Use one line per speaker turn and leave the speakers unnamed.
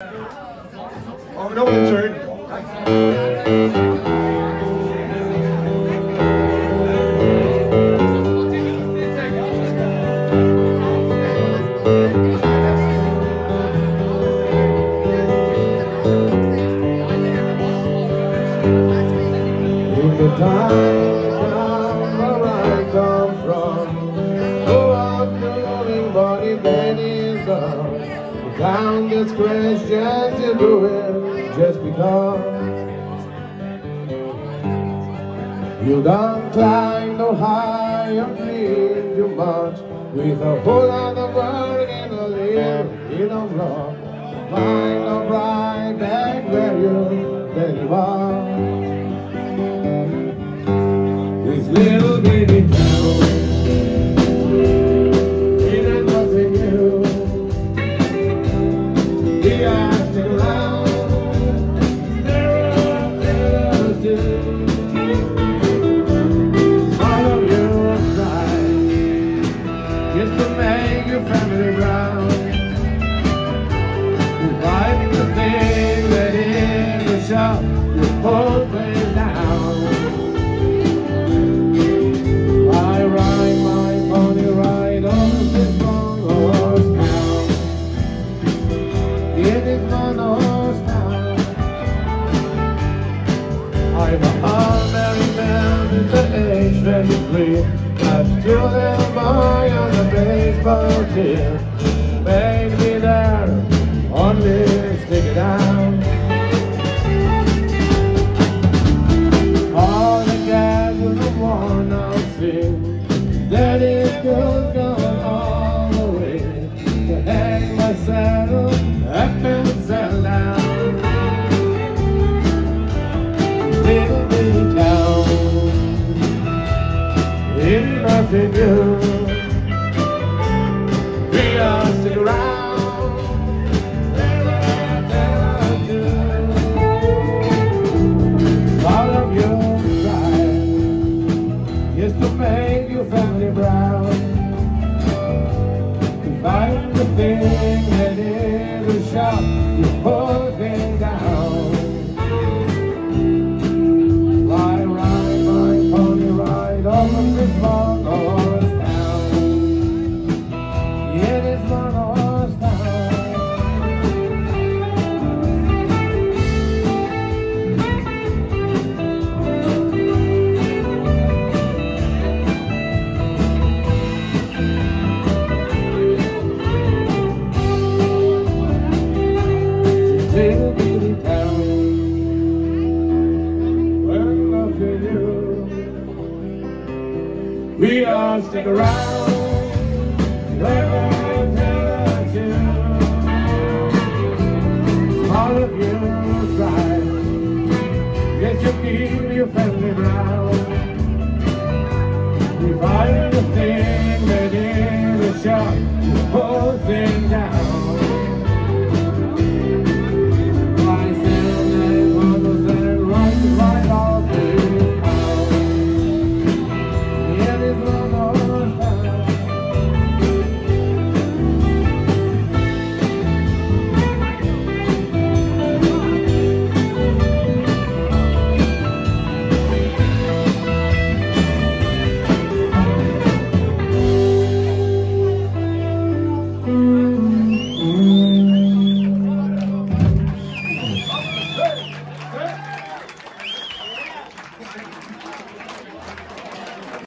Um, no concern.
In the where I come from, oh, go out the rolling body is down. Gets to do it just because. You don't climb no higher, clean too much. With a whole lot of work and a little, you don't block. Find no pride back where you, there you are. Just to make your family proud You find the thing that in the shop You hold me down I ride my pony ride on this long horse town. It is one horse town. I'm a twenty-three. I'm still a boy on the baseball team. Made me thing that is a We all stick around.